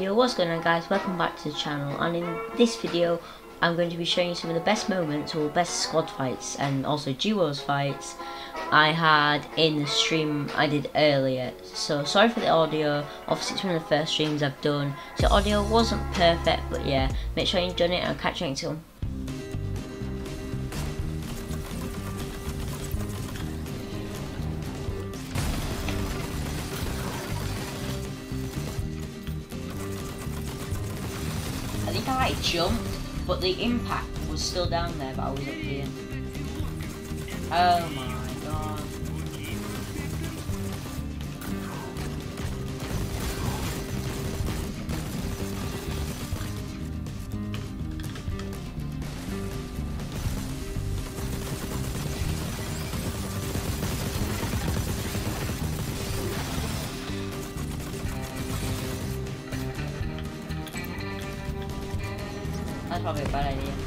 Yo, what's going on guys, welcome back to the channel and in this video I'm going to be showing you some of the best moments or best squad fights and also duos fights I had in the stream I did earlier. So sorry for the audio, obviously it's one of the first streams I've done so audio wasn't perfect but yeah, make sure you've done it and I'll catch you next time. I jumped, but the impact was still down there, but I was up here. Oh my para ahí.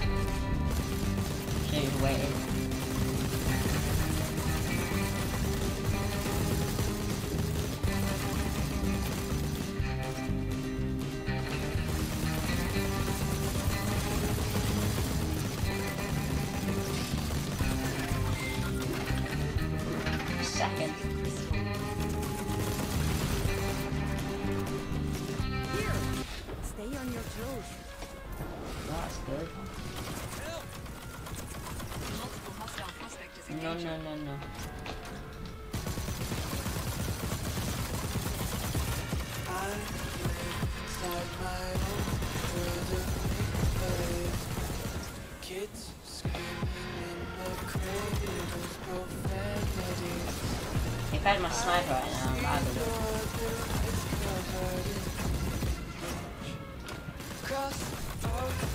No, no, no, no. Kids in the cradles. If I had my sniper right now, I would have. Cross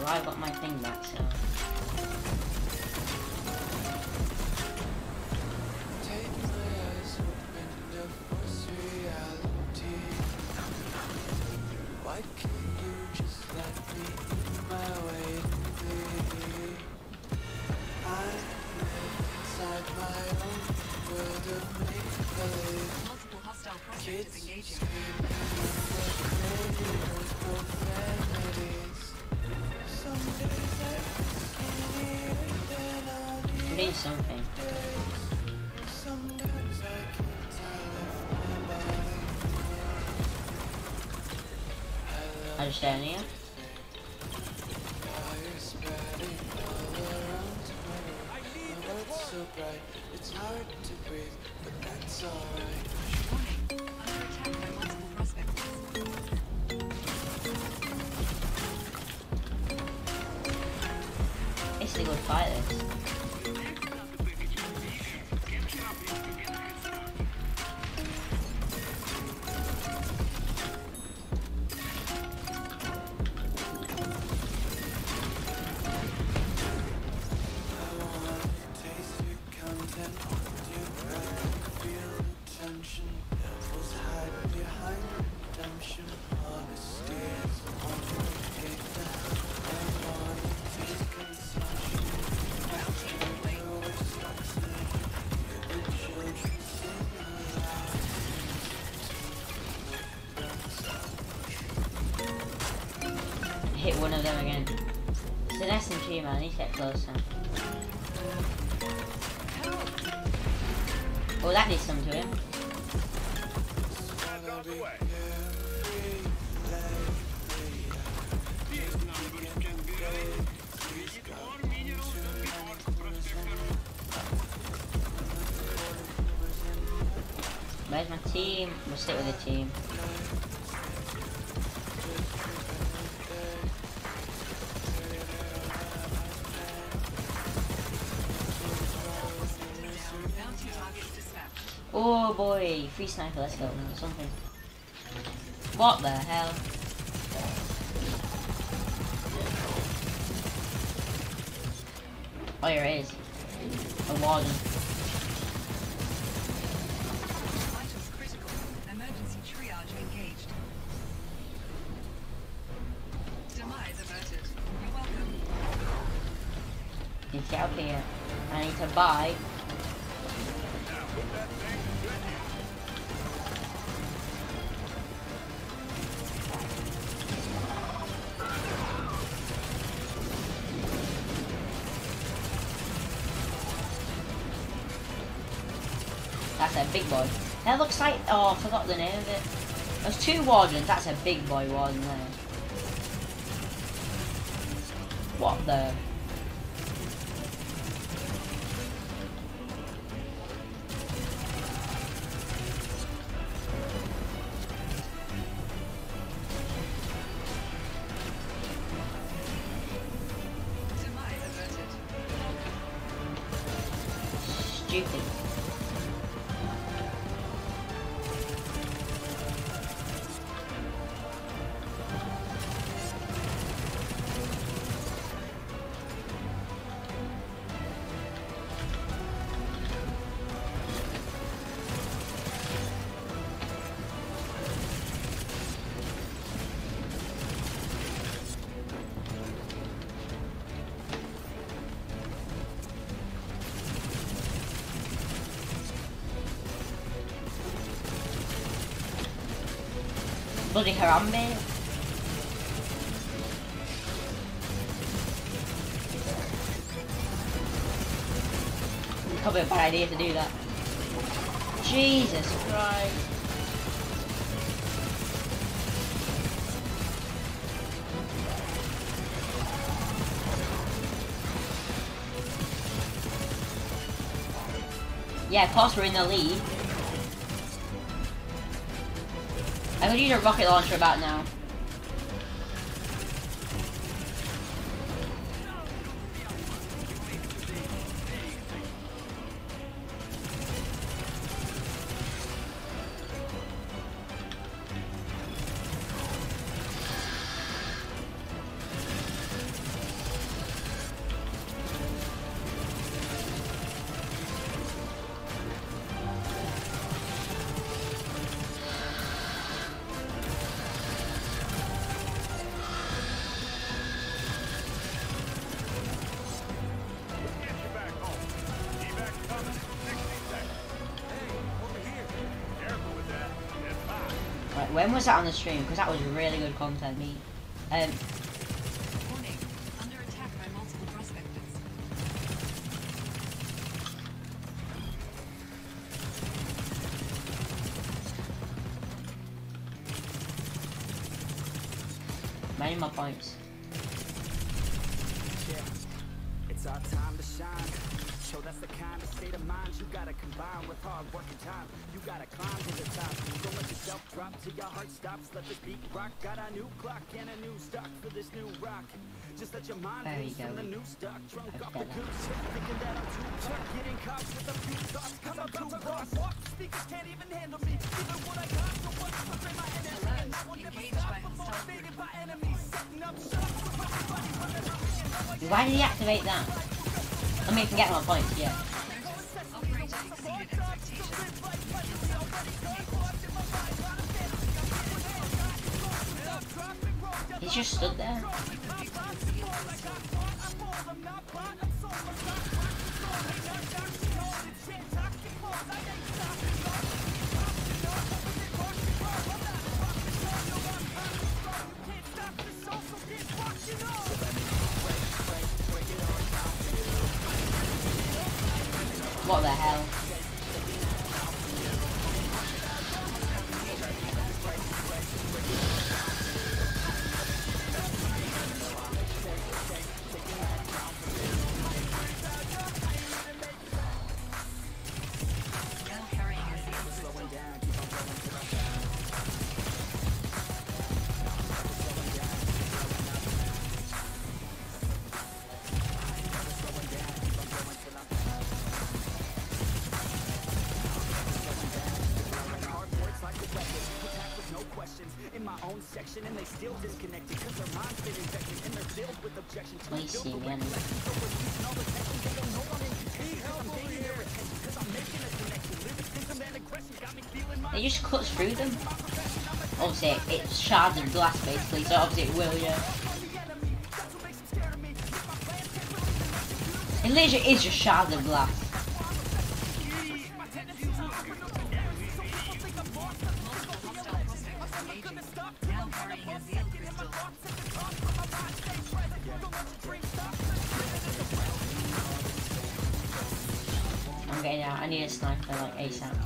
Well, I got my thing back, so. Take my eyes open to force reality. Why can't you just let me in my way? I live inside my own world of make-believe. Kids screaming in the cradles, profanities. Some I'll something. So bright, it's hard to breathe, but that's alright. It's a good fight, this. Of them again. It's an SMG, man. I need to get closer. Oh, that did something to him. Wanna be carefree, lately. Where's my team? We'll stick with the team. Oh boy, free sniper, let's go. Something. What the hell? Oh, here it is. A warden. Critical. Emergency triage engaged. Demise averted. You're welcome. Get out here. I need to buy. A big boy. That looks like oh I forgot the name of it. There's two wardens, that's a big boy warden there. What the stupid. Bloody Harambe. Probably a bad idea to do that. Jesus Christ. Yeah, of course we're in the lead. I could use a rocket launcher about now. When was that on the stream? Because that was really good content, me. Um, many my points. Yeah, it's our time to shine. So that's the kind of state of mind you gotta combine with hard work and time. You gotta climb to the top. Don't let yourself drop till your heart stops. Let this beat rock. Got a new clock and a new stock for this new rock. Just let your mind There loose go. from the new stock. Drunk I've off got the goose. Thinking that I'm too tough. Getting caught with a few thoughts. Cause I'm too rough. Speakers can't even handle me. Even what I got. One to portray my energy. And I will never stop. I'm motivated by enemies. Setting up shop. with everybody running out here. Now I Why did he activate that? I mean, I can get my points, yeah. He just stood there. What the hell? Own section and they still disconnected Cause their minds been infected and they're filled with objection to see me. and- oh, It just cuts through them. Obviously, it's shards of glass basically, so obviously it will, yeah. It literally is just shards of glass. I'm getting out. I need a sniper like ASAP.